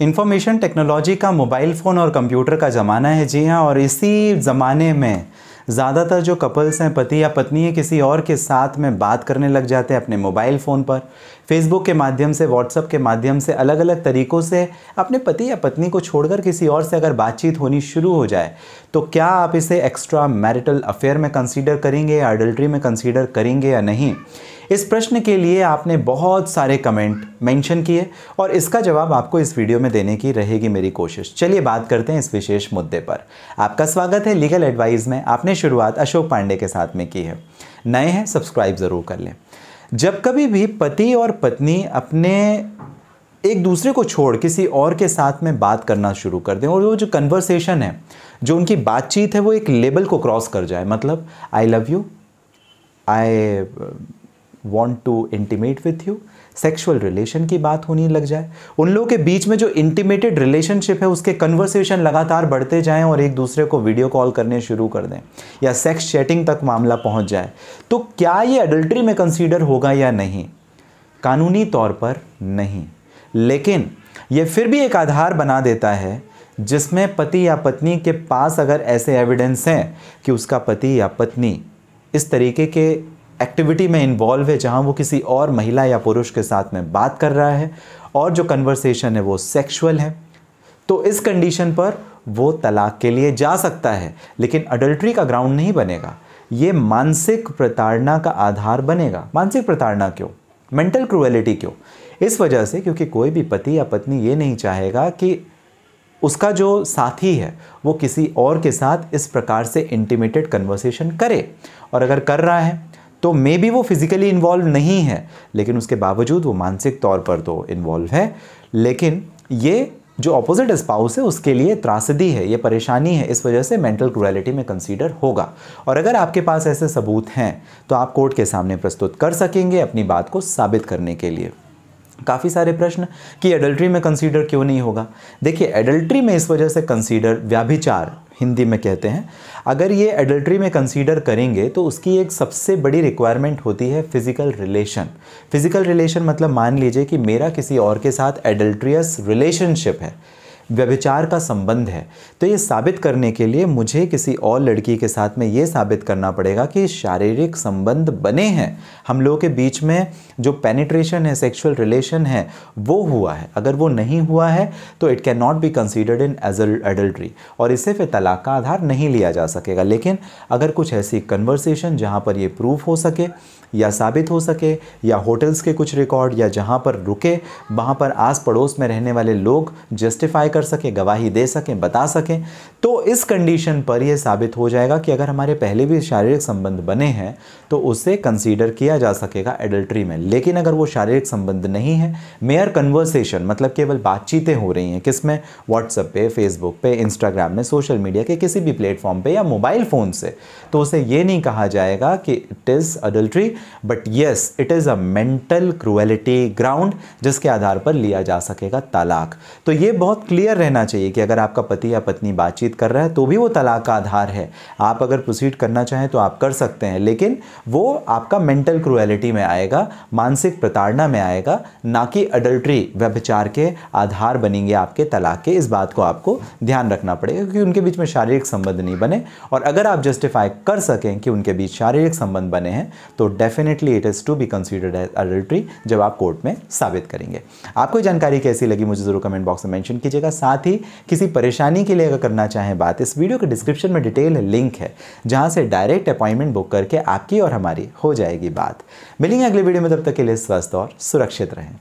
Information technology का mobile phone और computer का ज़माना है जी हाँ और इसी ज़माने में ज़्यादातर जो कपल्स हैं, पति या पत्नी है, किसी और के साथ में बात करने लग जाते हैं अपने मोबाइल फ़ोन पर। फेसबुक के माध्यम से व्हाट्सअप के माध्यम से अलग अलग तरीक़ों से अपने पति या पत्नी को छोड़कर किसी और से अगर बातचीत होनी शुरू हो जाए तो क्या आप इसे एक्स्ट्रा मैरिटल अफेयर में कंसीडर करेंगे या अडल्ट्री में कंसीडर करेंगे या नहीं? इस प्रश्न के लिए आपने बहुत सारे कमेंट मेंशन किए और इसका जवाब आपको इस वीडियो में देने की रहेगी मेरी कोशिश। चलिए बात करते हैं इस विशेष मुद्दे पर। आपका स्वागत है लीगल एडवाइस में। आपने शुरुआत अशोक पांडे के साथ में की है। नए हैं सब्सक्राइब ज़रूर कर लें। जब कभी भी पति और पत्नी अपने एक दूसरे को छोड़ किसी और के साथ में बात करना शुरू कर दें और वो जो कन्वर्सेशन है, जो उनकी बातचीत है, वो एक लेबल को क्रॉस कर जाए। मतलब I love you I want to intimate with you sexual relation की बात होने लग जाए। उन लोगों के बीच में जो इंटीमेटेड रिलेशनशिप है, उसके कन्वर्सेशन लगातार बढ़ते जाएँ और एक दूसरे को वीडियो कॉल करने शुरू कर दें या सेक्स चैटिंग तक मामला पहुँच जाए। तो क्या ये अडल्ट्री में कंसीडर होगा या नहीं? कानूनी तौर पर नहीं। लेकिन ये फिर भी एक आधार बना देता है, जिसमें पति या पत्नी के पास अगर ऐसे एविडेंस हैं कि उसका पति या पत्नी इस तरीके के एक्टिविटी में इन्वॉल्व है, जहाँ वो किसी और महिला या पुरुष के साथ में बात कर रहा है और जो कन्वर्सेशन है वो सेक्सुअल है। तो इस कंडीशन पर वो तलाक के लिए जा सकता है, लेकिन अडल्ट्री का ग्राउंड नहीं बनेगा। ये मानसिक प्रताड़ना का आधार बनेगा। मानसिक प्रताड़ना क्यों? मेंटल क्रुएलिटी क्यों? इस वजह से क्योंकि कोई भी पति या पत्नी ये नहीं चाहेगा कि उसका जो साथी है, वो किसी और के साथ इस प्रकार से इंटीमेटेड कन्वर्सेशन करे। और अगर कर रहा है तो मे बी वो फिज़िकली इन्वॉल्व नहीं है, लेकिन उसके बावजूद वो मानसिक तौर पर तो इन्वॉल्व है। लेकिन ये जो अपोजिट स्पाउस है, उसके लिए त्रासदी है, ये परेशानी है, इस वजह से मेंटल क्रुएलिटी में कंसीडर होगा। और अगर आपके पास ऐसे सबूत हैं तो आप कोर्ट के सामने प्रस्तुत कर सकेंगे अपनी बात को साबित करने के लिए। काफ़ी सारे प्रश्न कि एडल्ट्री में कंसीडर क्यों नहीं होगा? देखिए एडल्ट्री में इस वजह से कंसीडर व्याभिचार हिंदी में कहते हैं। अगर ये एडल्ट्री में कंसीडर करेंगे तो उसकी एक सबसे बड़ी रिक्वायरमेंट होती है फ़िज़िकल रिलेशन फ़िज़िकल रिलेशन मतलब मान लीजिए कि मेरा किसी और के साथ एडल्ट्रियस रिलेशनशिप है। व्यभिचार का संबंध है। तो ये साबित करने के लिए मुझे किसी और लड़की के साथ में ये साबित करना पड़ेगा कि शारीरिक संबंध बने हैं। हम लोगों के बीच में जो पेनिट्रेशन है सेक्सुअल रिलेशन है, वो हुआ है। अगर वो नहीं हुआ है तो it can not be considered in as adultery और इससे फिर तलाक का आधार नहीं लिया जा सकेगा। लेकिन अगर कुछ ऐसी कन्वर्सेशन जहाँ पर ये प्रूफ हो सके, या साबित हो सके, या होटल्स के कुछ रिकॉर्ड या जहाँ पर रुके, वहाँ पर आस पड़ोस में रहने वाले लोग जस्टिफाई कर सकें, गवाही दे सकें, बता सकें तो इस कंडीशन पर यह साबित हो जाएगा कि अगर हमारे पहले भी शारीरिक संबंध बने हैं तो उसे कंसीडर किया जा सकेगा एडल्ट्री में। लेकिन अगर वो शारीरिक संबंध नहीं है मेयर कन्वर्सेशन मतलब केवल बातचीतें हो रही हैं किसमें व्हाट्सएप पे फेसबुक पे इंस्टाग्राम में सोशल मीडिया के किसी भी प्लेटफॉर्म पे या मोबाइल फ़ोन से। तो उसे ये नहीं कहा जाएगा कि it is adultery but yes it is a mental cruelty ground जिसके आधार पर लिया जा सकेगा तलाक। तो ये बहुत क्लियर रहना चाहिए कि अगर आपका पति या पत्नी बातचीत कर रहा है तो भी वो तलाक का आधार है। आप अगर प्रोसीड करना चाहें तो आप कर सकते हैं, लेकिन वो आपका मेंटल क्रुएलिटी में आएगा, मानसिक प्रताड़ना में आएगा, ना कि अडल्ट्री व्यभिचार के आधार बनेंगे आपके तलाक के। इस बात को आपको ध्यान रखना पड़ेगा, क्योंकि उनके बीच में शारीरिक संबंध नहीं बने। और अगर आप जस्टिफाई कर सकें कि उनके बीच शारीरिक संबंध बने हैं तो definitely it is to be considered as adultery जब आप कोर्ट में साबित करेंगे। आपको जानकारी कैसी लगी, मुझे ज़रूर कमेंट बॉक्स में मेंशन कीजिएगा। साथ ही किसी परेशानी के लिए अगर करना चाहें बात, इस वीडियो के डिस्क्रिप्शन में डिटेल लिंक है, जहाँ से डायरेक्ट अपॉइंटमेंट बुक करके आपकी और हमारी हो जाएगी बात। मिलेंगे अगले वीडियो में, तब तक के लिए स्वस्थ और सुरक्षित रहें।